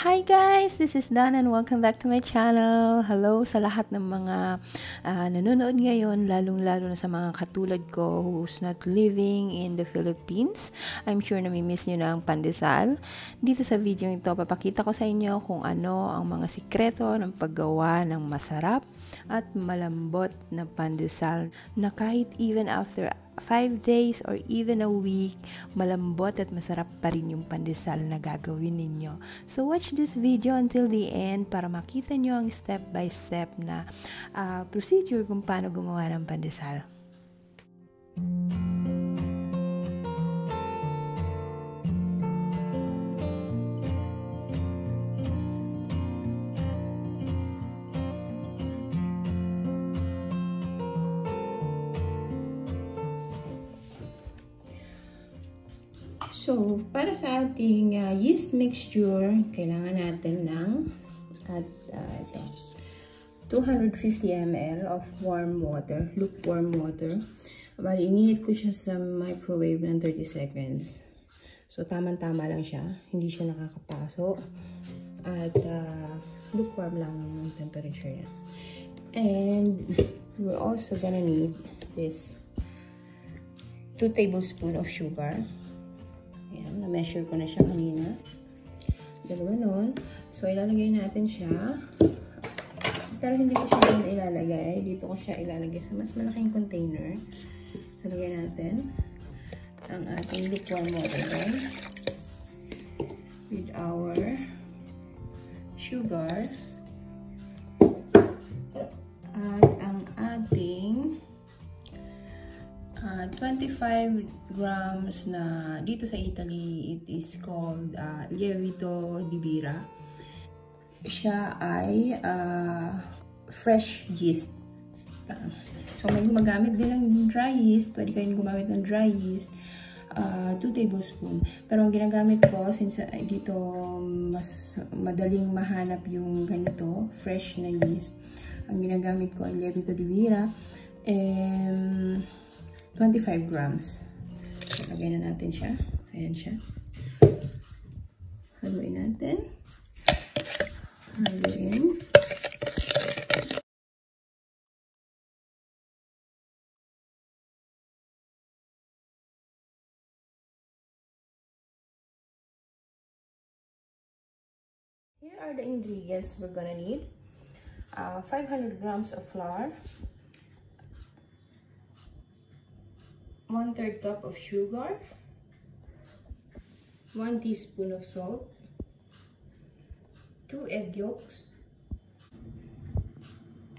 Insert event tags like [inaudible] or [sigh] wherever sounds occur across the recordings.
Hi guys! This is Dan and welcome back to my channel. Hello sa lahat ng mga uh, nanonood ngayon, lalong-lalo na sa mga katulad ko who's not living in the Philippines. I'm sure na miss nyo na ang pandesal. Dito sa video ito, papakita ko sa inyo kung ano ang mga sikreto ng paggawa ng masarap at malambot na pandesal na kahit even after 5 days or even a week, malambot at masarap pa rin yung pandesal na gagawin ninyo. So watch this video until the end para makita nyo ang step by step na uh, procedure kung paano gumawa ng pandesal. So, para sa ating uh, yeast mixture, kailangan natin ng at uh, ito, 250 ml of warm water, lukewarm water. Bali, init ko siya sa microwave ng 30 seconds. So, tamang-tama lang siya. Hindi siya nakakapaso. At uh, lukewarm lang ang temperature niya. And we're also gonna need this 2 tablespoons of sugar. Ayan, na-measure ko na siya kanina. Dalawa nun. So, ilalagay natin siya. Pero hindi ko siya dyan ilalagay. Dito ko siya ilalagay sa mas malaking container. So, lagay natin ang ating lukewarm water with our sugar 25 grams na dito sa Italy it is called uh, lievito di bira. Siya ay uh, fresh yeast. So may gumagamit din ng dry yeast. Pwede kayong gumamit ng dry yeast uh, 2 tablespoon. Pero ang ginagamit ko since uh, dito mas madaling mahanap yung ganito fresh na yeast ang ginagamit ko ay lievito di bira. Um, 25 grams. Lagay na natin siya. Ayan siya. Haluin natin. Haluin. Here are the ingredients we're gonna need. Uh, 500 grams of flour, 1 third cup of sugar, 1 teaspoon of salt, 2 egg yolks,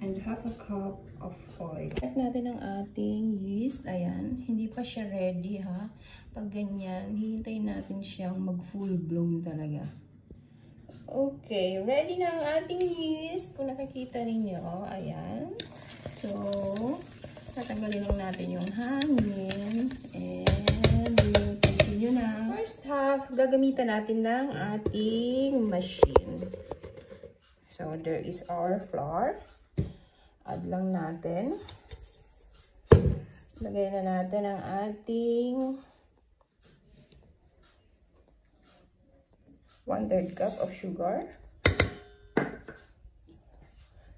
and half a cup of oil. Check natin ang ating yeast. Ayan, hindi pa siya ready ha. Pag ganyan, hihintayin natin siyang mag full blown talaga. Okay, ready na ang ating yeast. Kung nakikita ninyo, ayan. So, Tatanggalin lang natin yung hangin. And we'll continue na. First half, gagamitan natin ng ating machine. So, there is our flour. Add lang natin. Lagay na natin ang ating 1 third cup of sugar.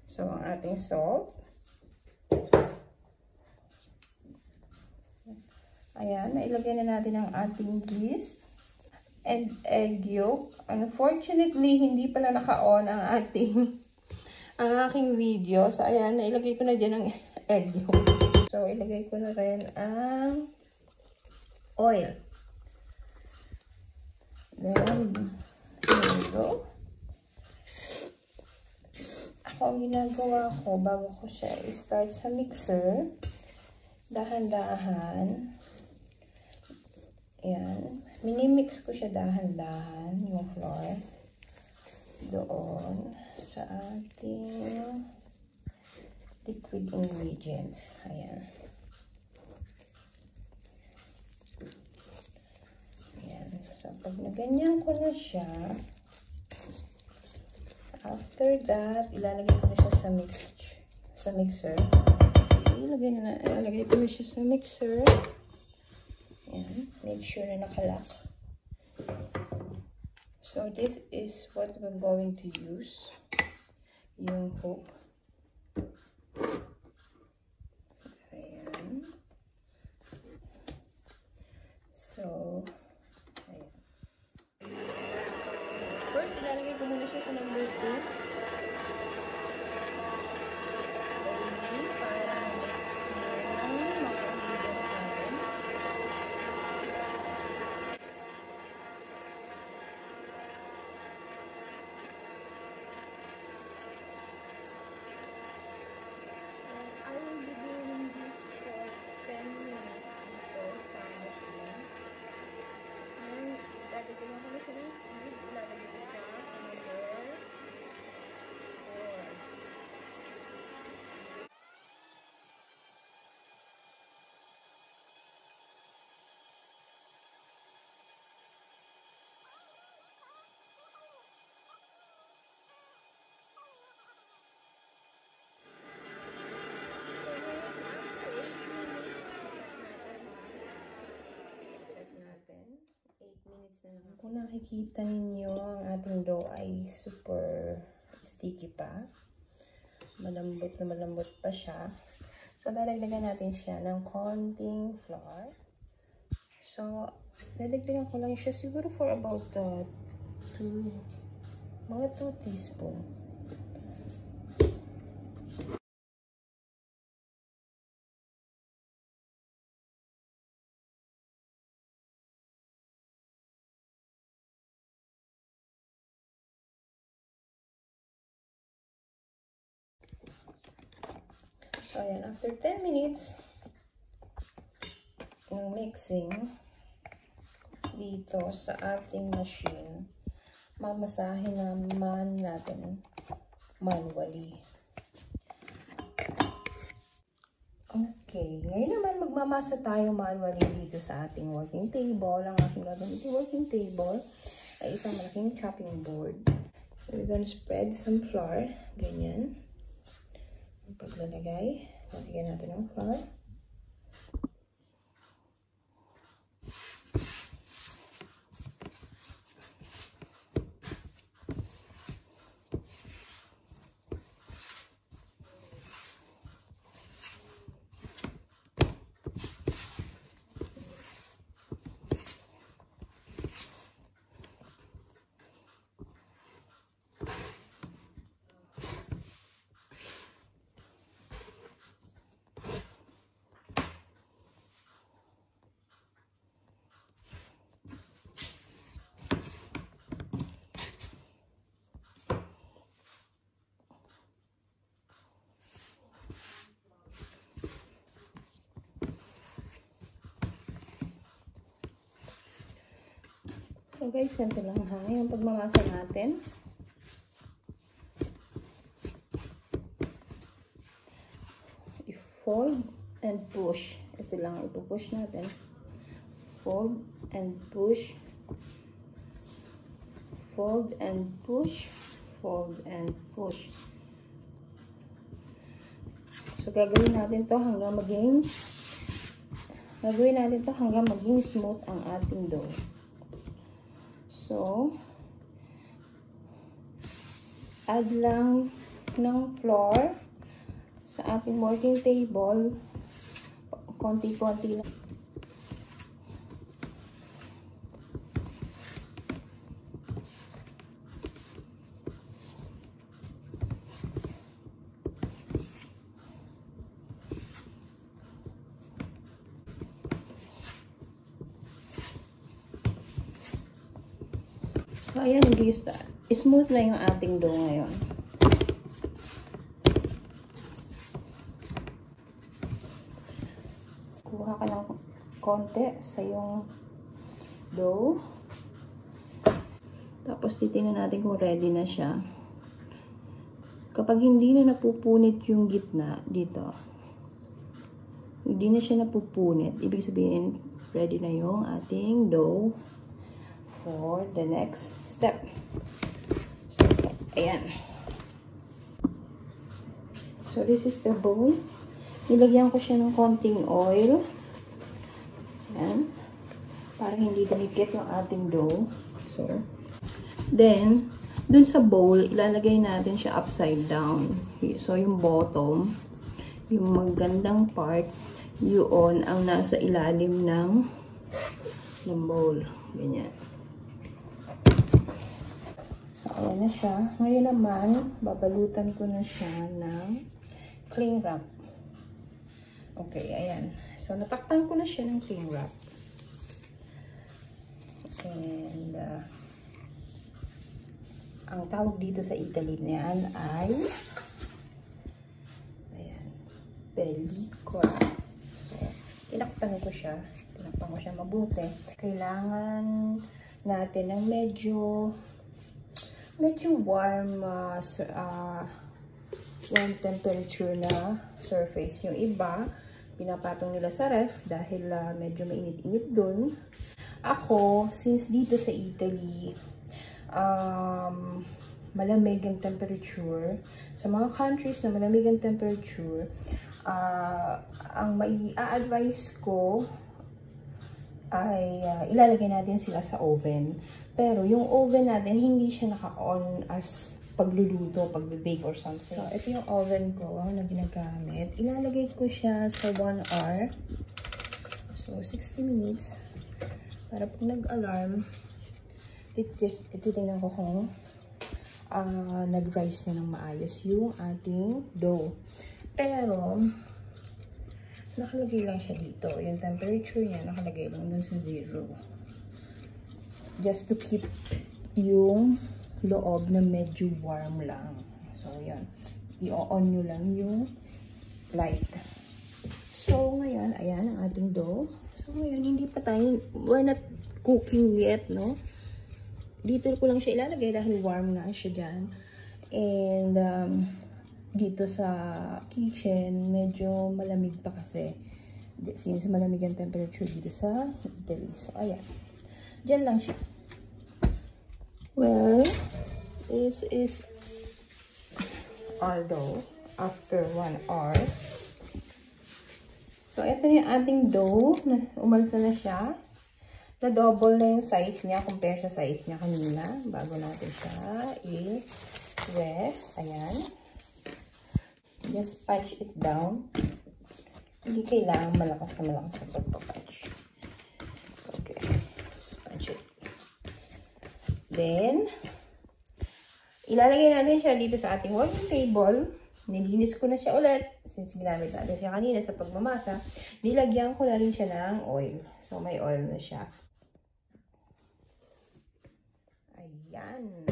So, ang ating salt. Ayan, nailagay na natin ang ating yeast and egg yolk. Unfortunately, hindi pala naka-on ang ating [laughs] ang aking video. So, ayan, nailagay ko na dyan ang [laughs] egg yolk. So, ilagay ko na rin ang oil. Then, go. Ako, ang ginagawa ko bago ko siya i-start sa mixer, dahan-dahan, Ayan. Minimix ko siya dahan-dahan, yung flour. Doon sa ating liquid ingredients. Ayan. Ayan. So, pag naganyan ko na siya, after that, ilalagay ko na siya sa mix sa mixer. Ilagay na, ilalagay ko na siya sa mixer. Ayan. Make sure na nakalock. So, this is what we're going to use. Yung hook. Ayan. So, ayan. First, ilalagay ko muna siya sa number 2. Slowly, para mix yung mga ingredients natin. And I will be doing this for 10 minutes dito sa machine. And lalagyan ko na siya ng speed. Ilalagay ko siya sa number 4. Set natin. 8 minutes na lang. Kung nakikita ninyo, ang ating dough ay super sticky pa. Malambot na malambot pa siya. So, dadagdagan natin siya ng konting flour. So, dadagdagan ko lang siya siguro for about 2, mga 2 teaspoon. So, ayan. After 10 minutes ng mixing dito sa ating machine, mamasahin naman natin manually. Okay. Ngayon naman, magmamasa tayo manually dito sa ating working table. Ang aking gagamitin working table ay isang malaking chopping board. We're gonna spread some flour. Ganyan paglalagay. Lalagyan natin ng flour. So guys, ganito lang ha. Yung pagmamasa natin. I-fold and push. Ito lang ipupush natin. Fold and push. Fold and push. Fold and push. So gagawin natin to hanggang maging gagawin natin to hanggang maging smooth ang ating dough. So, add lang ng flour sa ating working table. Konti-konti lang. So, ayan, guys. Smooth na yung ating dough ngayon. Kuha ka ng konti sa yung dough. Tapos, titingnan natin kung ready na siya. Kapag hindi na napupunit yung gitna dito, hindi na siya napupunit, ibig sabihin, ready na yung ating dough for the next step. So, ayan. So, this is the bowl. Nilagyan ko siya ng konting oil. Ayan. Para hindi dumikit yung ating dough. So, Then, dun sa bowl, ilalagay natin siya upside down. So, yung bottom, yung magandang part, yun ang nasa ilalim ng, ng bowl. Ganyan. So, ayan na siya. Ngayon naman, babalutan ko na siya ng cling wrap. Okay, ayan. So, natakpan ko na siya ng cling wrap. And, uh, ang tawag dito sa Italy niyan ay ayan, pellicola. So, tinakpan ko siya. Tinakpan ko siya mabuti. Kailangan natin ng medyo medyo warm uh, uh, warm temperature na surface. Yung iba, pinapatong nila sa ref dahil uh, medyo mainit-init dun. Ako, since dito sa Italy, um, malamig ang temperature, sa mga countries na malamig ang temperature, uh, ang mai advise ko ay uh, ilalagay natin sila sa oven. Pero yung oven natin, hindi siya naka-on as pagluluto, pagbe-bake or something. So, ito yung oven ko na ginagamit. Ilalagay ko siya sa 1 hour. So, 60 minutes. Para pag nag-alarm, titingnan ko kung uh, nag-rise na ng maayos yung ating dough. Pero, nakalagay lang siya dito. Yung temperature niya, nakalagay lang dun sa zero. Just to keep yung loob na medyo warm lang. So, yan. I-on nyo lang yung light. So, ngayon, ayan ang ating dough. So, ngayon, hindi pa tayo, we're not cooking yet, no? Dito ko lang siya ilalagay dahil warm nga siya dyan. And, um, dito sa kitchen, medyo malamig pa kasi. Since malamig ang temperature dito sa Italy. So, ayan. Diyan lang siya. Well, this is our dough after 1 hour. So, ito na yung ating dough. Umalsa na siya. Na-double na yung size niya compare sa size niya kanina. Bago natin siya i-rest. Ayan. Just punch it down. Hindi kailangan malakas na malakas sa pagpapunch. Okay. Then, ilalagay natin siya dito sa ating working table. Nilinis ko na siya ulit since ginamit natin siya kanina sa pagmamasa, nilagyan ko na rin siya ng oil. So, may oil na siya. Ayan.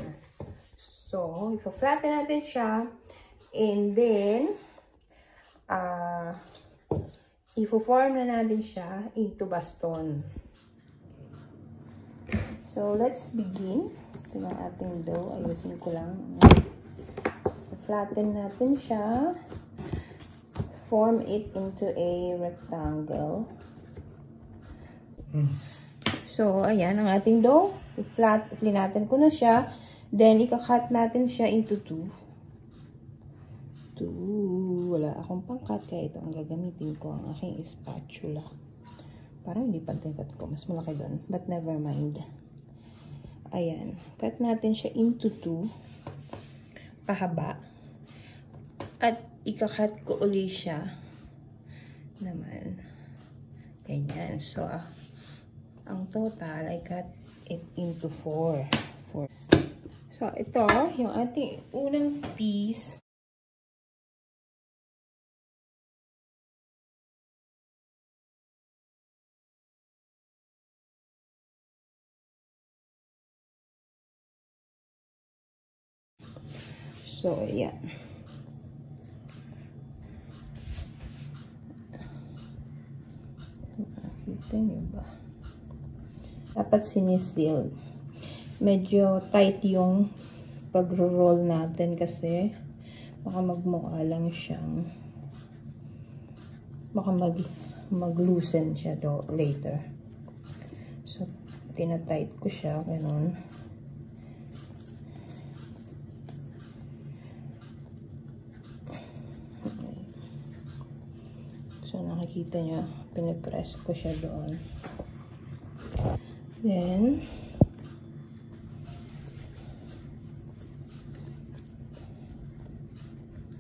So, ipa-flatten natin siya. And then, uh, ifo-form na natin siya into baston. So, let's begin. Ito yung ating dough. Ayusin ko lang. Flatten natin siya form it into a rectangle. Mm. So, ayan ang ating dough. I-flat, flinatin ko na siya. Then, ika-cut natin siya into two. Two. Wala akong pangkat, kaya ito ang gagamitin ko, ang aking spatula. Parang hindi pagtingkat ko. Mas malaki doon. But never mind. Ayan. Cut natin siya into two. Pahaba. At ikakat ko uli siya naman. Ganyan. So, uh, ang total, I cut it into 4. 4. So, ito, yung ating unang piece. So, yeah. Kita nyo ba? Dapat sinisil. Medyo tight yung pagro-roll natin kasi baka magmukha lang siyang baka mag mag-loosen siya do later. So, tinatight ko siya, ganun. nakikita nyo, pinipress ko siya doon. Then,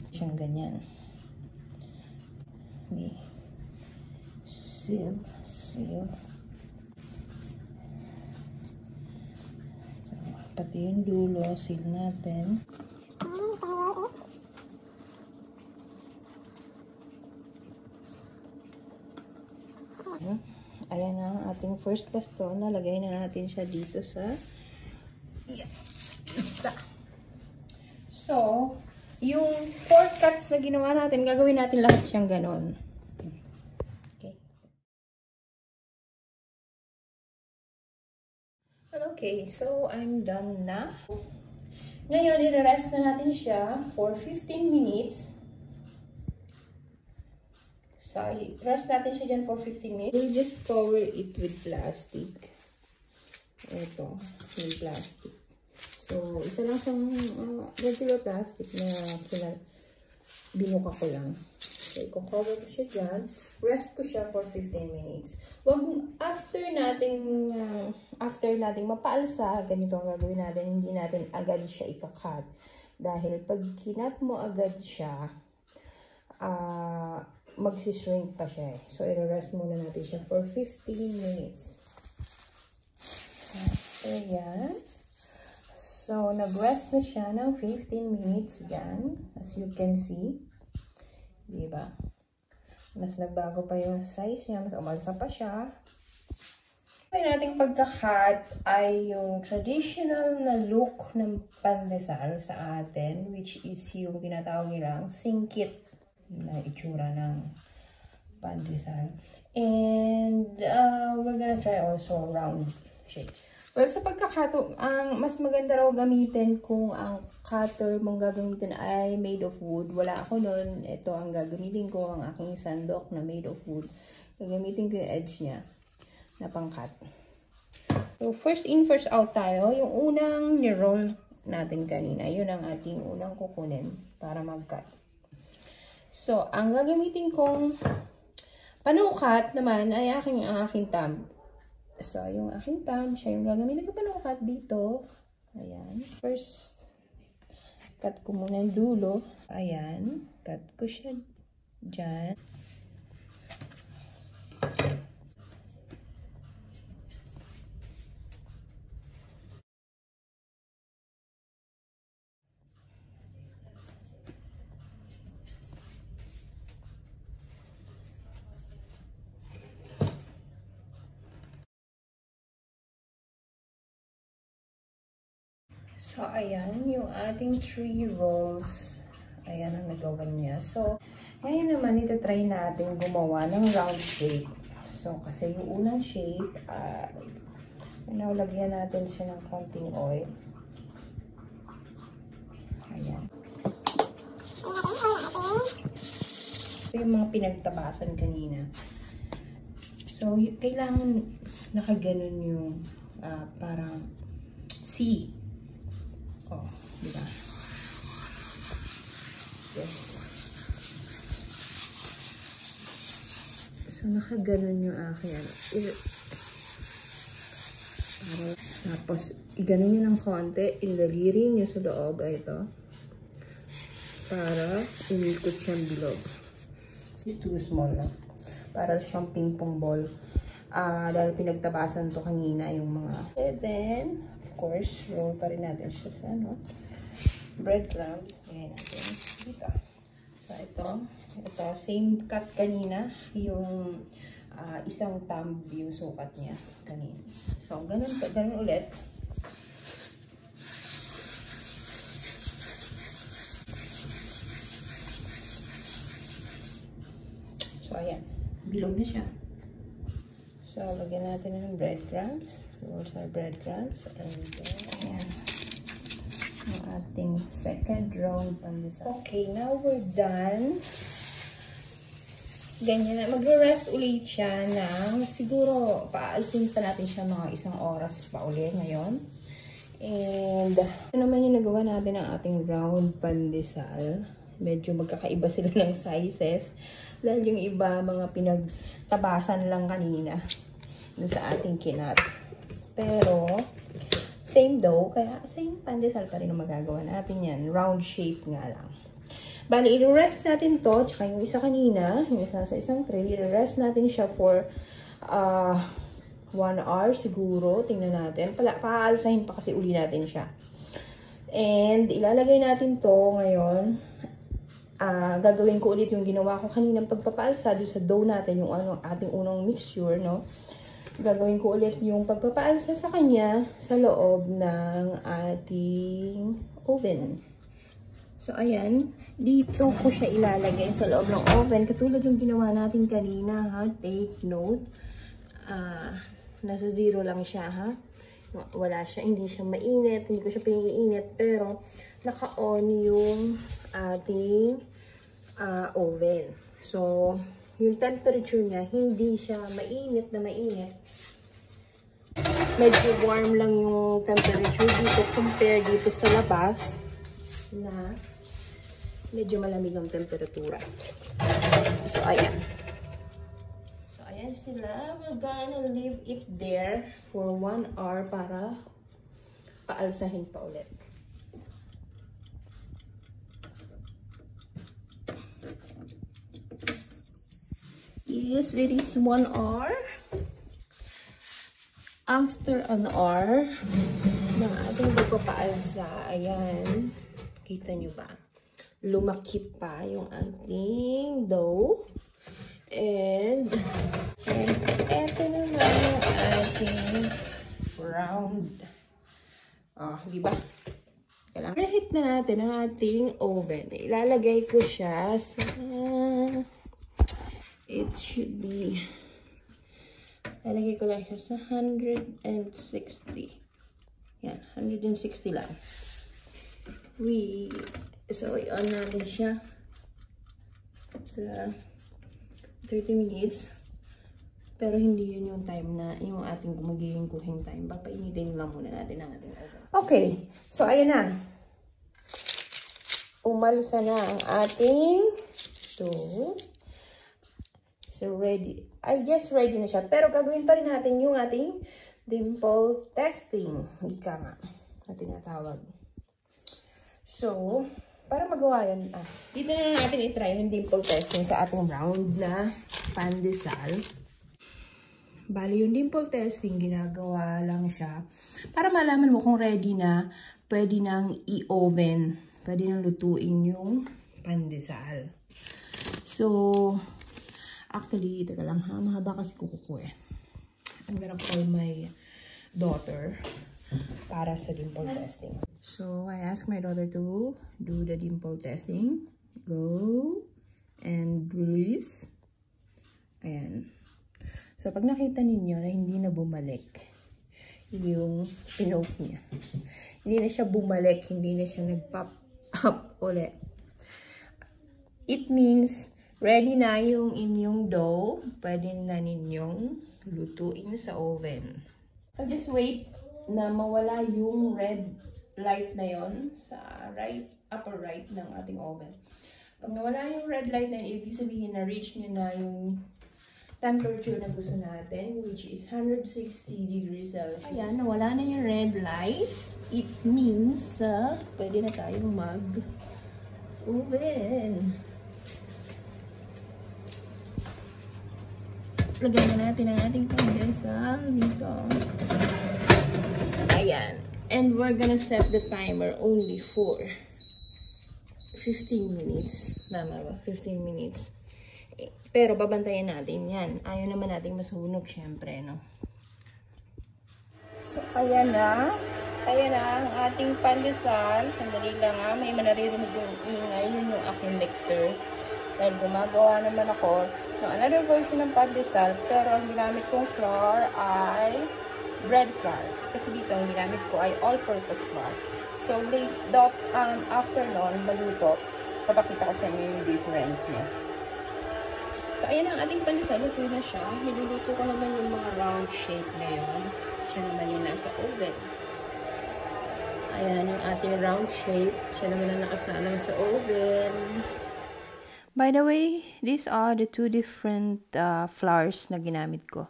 siyang ganyan. May seal, seal. So, pati yung dulo, seal natin. Ating first baston. Nalagay na natin siya dito sa So, yung four cuts na ginawa natin, gagawin natin lahat siyang ganon. Okay. Okay, so I'm done na. Ngayon, i-rest na natin siya for 15 minutes. So, rest natin siya dyan for 15 minutes. We'll just cover it with plastic. Ito, yung plastic. So, isa lang siyang uh, regular plastic na kinal binuka ko lang. So, i-cover ko siya dyan. Rest ko siya for 15 minutes. Wag, after nating, uh, after nating mapaalsa, ganito ang gagawin natin, hindi natin agad siya ikakat. Dahil pag kinat mo agad siya, ah, uh, magsishrink pa siya eh. So, i-rest muna natin siya for 15 minutes. Ayan. So, nag-rest na siya ng 15 minutes dyan. As you can see. Diba? Mas nagbago pa yung size niya. Mas umalsa pa siya. May nating pagka-cut ay yung traditional na look ng pandesal sa atin, which is yung tinatawag nilang singkit na itsura ng pandesal. And uh, we're gonna try also round shapes. Well, sa pagkakato, ang mas maganda raw gamitin kung ang cutter mong gagamitin ay made of wood. Wala ako nun. Ito ang gagamitin ko, ang aking sandok na made of wood. Gagamitin ko yung edge niya na pang-cut. So, first in, first out tayo. Yung unang ni-roll natin kanina, yun ang ating unang kukunin para mag-cut. So, ang gagamitin kong panukat naman ay aking, ang aking thumb. So, yung aking thumb, siya yung gagamitin ko pa ng cut dito. Ayan. First, cut ko muna yung dulo. Ayan. Cut ko siya dyan. So, ayan, yung ating three rolls. Ayan ang nagawa niya. So, ngayon naman, itatry natin gumawa ng round shape. So, kasi yung unang shape, uh, naulagyan natin siya ng konting oil. Ayan. So, yung mga pinagtabasan kanina. So, kailangan nakaganon yung uh, parang C Oh, di ba? Yes. So, nakaganon yung aking ano. Tapos, iganon nyo ng konti. Indaliri nyo sa loob. Ito. Para umikot siyang bilog. So, too small lang. Para siyang ping-pong ball. Uh, dahil pinagtabasan to kanina yung mga. And then, course, roll pa rin natin siya sa ano, breadcrumbs. Lagay natin dito. So, ito. Ito, same cut kanina. Yung uh, isang thumb yung sukat niya kanina. So, ganun, ganun ulit. So, ayan. Bilog na siya. So, lagyan natin ng breadcrumbs rolls our breadcrumbs and then ayan ang ating second round pandesal. Okay, now we're done. Ganyan na. Magre-rest ulit siya ng siguro paalisin pa natin siya mga isang oras pa ulit ngayon. And ano naman yung nagawa natin ng ating round pandesal. Medyo magkakaiba sila [laughs] ng sizes. Dahil yung iba mga pinagtabasan lang kanina dun sa ating kinat. Pero, same dough, kaya same pandesal pa rin ang magagawa natin yan. Round shape nga lang. Bali, i-rest natin to, tsaka yung isa kanina, yung isa sa isang tray, i-rest natin siya for uh, one hour siguro. Tingnan natin. Pala, paalsahin pa kasi uli natin siya. And, ilalagay natin to ngayon. Uh, gagawin ko ulit yung ginawa ko kaninang pagpapaalsa doon sa dough natin, yung ano, ating unang mixture, no? Gagawin ko ulit yung pagpapaalsa sa kanya sa loob ng ating oven. So, ayan. Dito ko siya ilalagay sa loob ng oven. Katulad yung ginawa natin kanina, ha? Take note. Uh, nasa zero lang siya, ha? Wala siya, hindi siya mainit, hindi ko siya pingiinit, pero naka-on yung ating uh, oven. So, yung temperature niya, hindi siya mainit na mainit. Medyo warm lang yung temperature dito compare dito sa labas na medyo malamig ang temperatura. So, ayan. Ayan sila. We're gonna leave it there for 1 hour para paalsahin pa ulit. Yes, it is 1 hour. After an hour ng ating pagpapaalsa, ayan, kita nyo ba? Lumakip pa yung ating dough. And, and eto naman ang ating round. Oh, di ba? Kailangan. Preheat na natin ang ating oven. Ilalagay ko siya sa, it should be, ilalagay ko lang siya sa 160. Yan, 160 lang. We, so, i-on natin siya sa 30 minutes. Pero hindi yun yung time na, yung ating magiging cooking time. Papainitin lang muna natin ang ating oven. Okay. So, ayan na. Umalsa na ang ating dough. So, ready. I guess ready na siya. Pero gagawin pa rin natin yung ating dimple testing. Ika nga. Na tinatawag. So, para magawa yan, ah, dito na natin itry yung dimple testing sa ating round na pandesal. Bali, yung dimple testing, ginagawa lang siya para malaman mo kung ready na, pwede nang i-oven. Pwede nang lutuin yung pandesal. So, actually, teka lang ha, mahaba kasi kuko ko eh. I'm gonna call my daughter para sa dimple testing. So, I asked my daughter to do the dimple testing. Go. And release. Ayan. So, pag nakita ninyo na hindi na bumalik yung pinoke niya. Hindi na siya bumalik. Hindi na siya nag-pop up ulit. It means, ready na yung inyong dough. Pwede na ninyong lutuin sa oven. I'll just wait na mawala yung red light na yon sa right, upper right ng ating oven. Pag nawala yung red light na yun, ibig sabihin na reach nyo na yung temperature na gusto natin, which is 160 degrees Celsius. Ayan, nawala na yung red light. It means, uh, pwede na tayong mag-oven. Lagyan na natin ang ating pandesal dito. Ayan. And we're gonna set the timer only for 15 minutes. Tama ba? 15 minutes. Pero babantayan natin yan. Ayaw naman natin masunog, syempre, no? So, ayan na. Ayan na ang ating pandesal. Sandali lang ha. May manaririnig yung ingay. Yun yung aking mixer. Dahil gumagawa naman ako ng another version ng pandesal. Pero ang ginamit kong flour ay bread flour. Kasi dito, ang ginamit ko ay all-purpose flour. So, late, dot, um, after nun, maluto, papakita ko sa inyo yung difference niya. So, ayan ang ating pandesal. Luto na siya. Niluluto ko naman yung mga round shape na yun. Siya naman yung nasa oven. Ayan yung ating round shape. Siya naman ang nakasalang sa oven. By the way, these are the two different uh, flours na ginamit ko.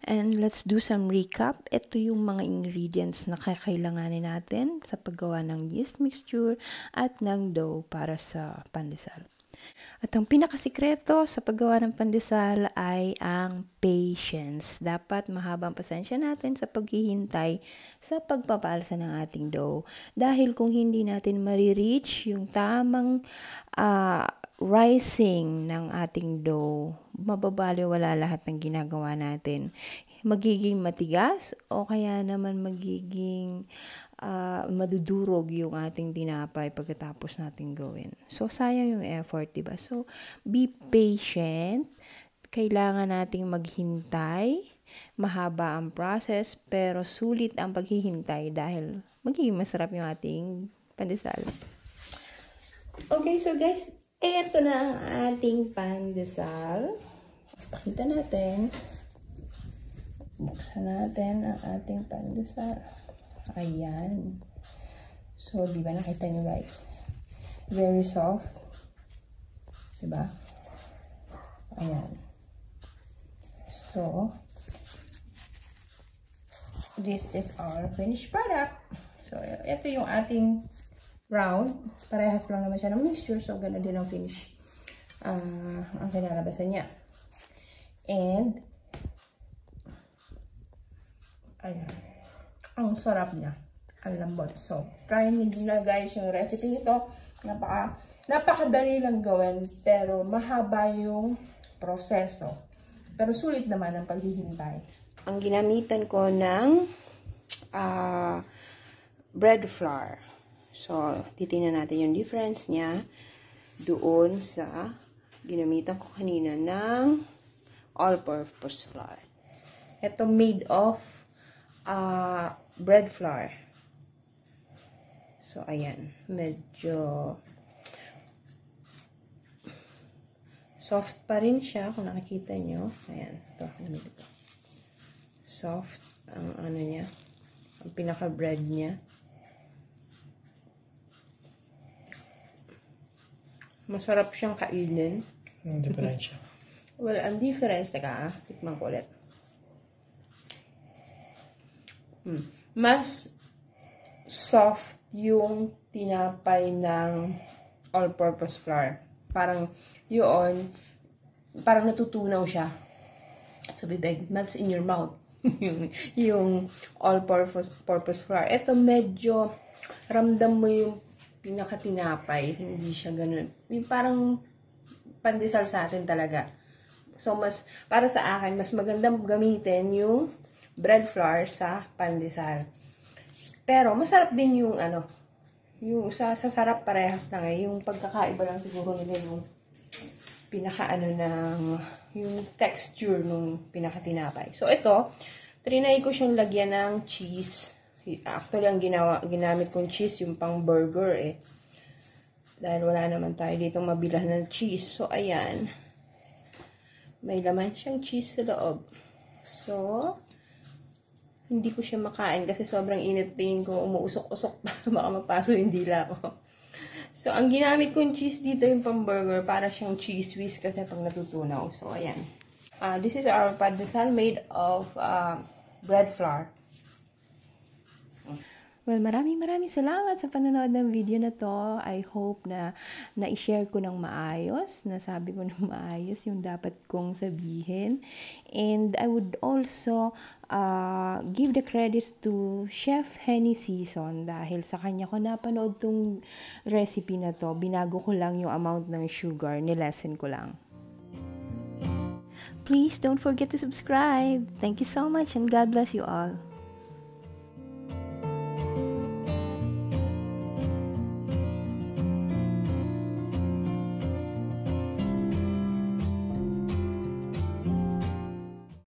And let's do some recap. Ito yung mga ingredients na kakailanganin natin sa paggawa ng yeast mixture at ng dough para sa pandesal. At ang pinakasikreto sa paggawa ng pandesal ay ang patience. Dapat mahabang pasensya natin sa paghihintay sa pagpapalsa ng ating dough. Dahil kung hindi natin marireach yung tamang uh, rising ng ating dough, mababaliwala lahat ng ginagawa natin. Magiging matigas o kaya naman magiging uh, madudurog yung ating tinapay pagkatapos natin gawin. So, sayang yung effort, diba? So, be patient. Kailangan nating maghintay. Mahaba ang process, pero sulit ang paghihintay dahil magiging masarap yung ating pandesal. Okay, so guys, ito na ang ating pandesal. Pakita natin. Buksan natin ang ating pandesal. Ayan. So, di ba nakita nyo guys? Very soft. Diba? Ayan. So, this is our finished product. So, ito yung ating round. Parehas lang naman siya ng mixture. So, ganoon din ang finish. Uh, ang kinalabasan niya. And, ayan. Ang sarap niya. Ang lambot. So, try nyo na guys yung recipe nito. Napaka, napakadali lang gawin. Pero, mahaba yung proseso. Pero, sulit naman ang paghihintay. Ang ginamitan ko ng uh, bread flour. So, titingnan natin yung difference niya doon sa ginamitan ko kanina ng all-purpose flour. Ito made of uh, bread flour. So, ayan. Medyo soft pa rin siya kung nakikita nyo. Ayan. Ito. Ito. Soft ang ano niya. Ang pinaka-bread niya. Masarap siyang kainin. Ang diferensya. [laughs] Well, ang difference, teka ah, tikman ko ulit. Hmm. Mas soft yung tinapay ng all-purpose flour. Parang yun, parang natutunaw siya sa bibig. Melts in your mouth. [laughs] yung, yung all-purpose purpose flour. Ito medyo ramdam mo yung pinakatinapay, hindi siya ganun. Yung parang pandesal sa atin talaga. So, mas, para sa akin, mas magandang gamitin yung bread flour sa pandesal. Pero, masarap din yung, ano, yung sa, sa sarap parehas na eh. Yung pagkakaiba lang siguro nila yung pinaka, ano, ng, yung texture ng pinakatinapay. So, ito, trinay ko siyang lagyan ng cheese Actually, ang ginawa, ginamit kong cheese, yung pang burger eh. Dahil wala naman tayo dito mabilah ng cheese. So, ayan. May laman siyang cheese sa loob. So, hindi ko siya makain kasi sobrang init tingin ko umuusok-usok para [laughs] baka mapaso yung dila ko. So, ang ginamit kong cheese dito yung pang burger para siyang cheese whiz kasi pag natutunaw. So, ayan. Uh, this is our padesal made of uh, bread flour. Well, maraming maraming salamat sa panonood ng video na to. I hope na na-share ko ng maayos, nasabi ko [laughs] ng maayos yung dapat kong sabihin. And I would also uh, give the credits to Chef Henny Season dahil sa kanya ko napanood tong recipe na to. Binago ko lang yung amount ng sugar, nilesen ko lang. Please don't forget to subscribe. Thank you so much and God bless you all.